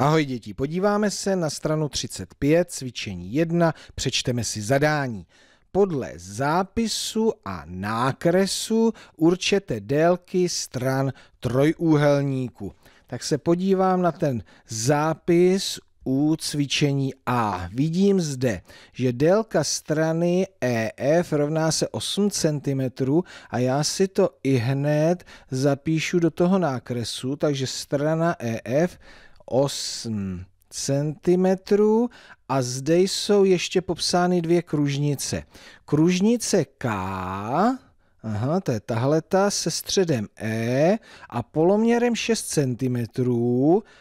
Ahoj děti, podíváme se na stranu 35, cvičení 1, přečteme si zadání. Podle zápisu a nákresu určete délky stran trojúhelníku. Tak se podívám na ten zápis u cvičení A. Vidím zde, že délka strany EF rovná se 8 cm a já si to i hned zapíšu do toho nákresu, takže strana EF 8 cm a zde jsou ještě popsány dvě kružnice. Kružnice K, aha, to je tahleta se středem E a poloměrem 6 cm,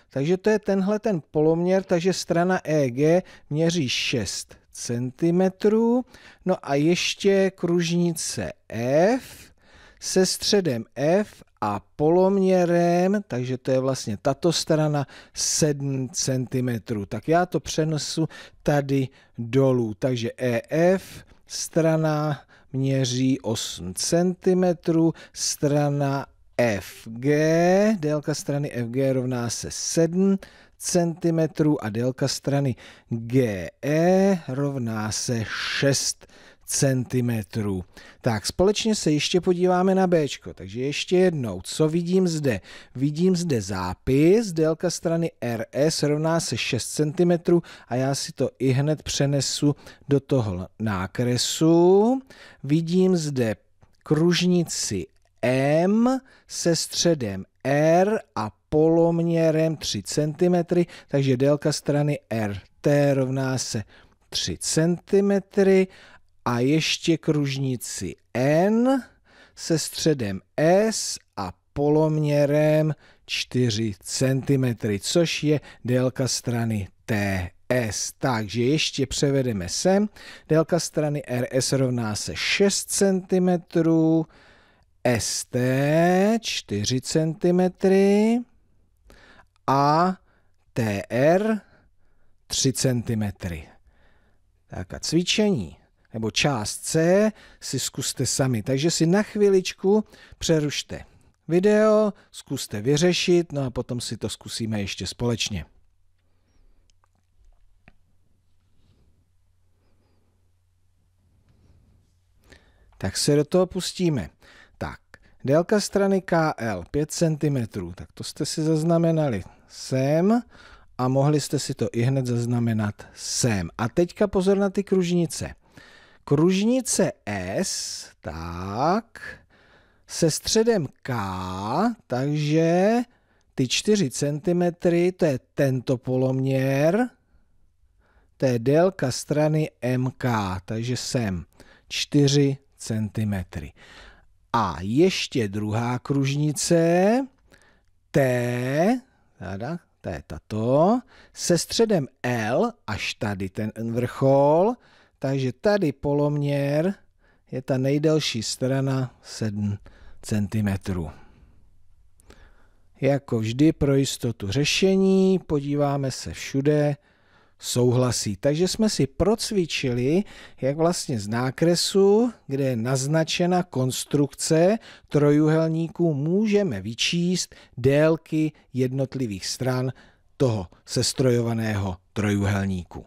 takže to je tenhle ten poloměr, takže strana EG měří 6 cm. No a ještě kružnice F se středem F a poloměrem, takže to je vlastně tato strana 7 cm. Tak já to přenesu tady dolů. Takže EF strana měří 8 cm, strana FG, délka strany FG rovná se 7 cm a délka strany GE rovná se 6 cm centimetrů. Tak společně se ještě podíváme na B. Takže ještě jednou, co vidím zde? Vidím zde zápis, délka strany RS rovná se 6 cm a já si to i hned přenesu do toho nákresu. Vidím zde kružnici M se středem R a poloměrem 3 cm, takže délka strany RT rovná se 3 cm a ještě kružnici N se středem S a poloměrem 4 cm, což je délka strany TS. Takže ještě převedeme sem. Délka strany RS rovná se 6 cm, ST 4 cm a TR 3 cm. Tak a cvičení nebo část C si zkuste sami. Takže si na chviličku přerušte video, zkuste vyřešit, no a potom si to zkusíme ještě společně. Tak se do toho pustíme. Tak, délka strany KL 5 cm, tak to jste si zaznamenali sem a mohli jste si to i hned zaznamenat sem. A teďka pozor na ty kružnice kružnice S, tak, se středem K, takže ty 4 cm, to je tento poloměr, to je délka strany MK, takže sem 4 cm. A ještě druhá kružnice, T, tada, to je tato, se středem L, až tady ten vrchol, takže tady poloměr je ta nejdelší strana 7 cm. Jako vždy pro jistotu řešení podíváme se všude, souhlasí. Takže jsme si procvičili, jak vlastně z nákresu, kde je naznačena konstrukce trojuhelníků, můžeme vyčíst délky jednotlivých stran toho sestrojovaného trojuhelníku.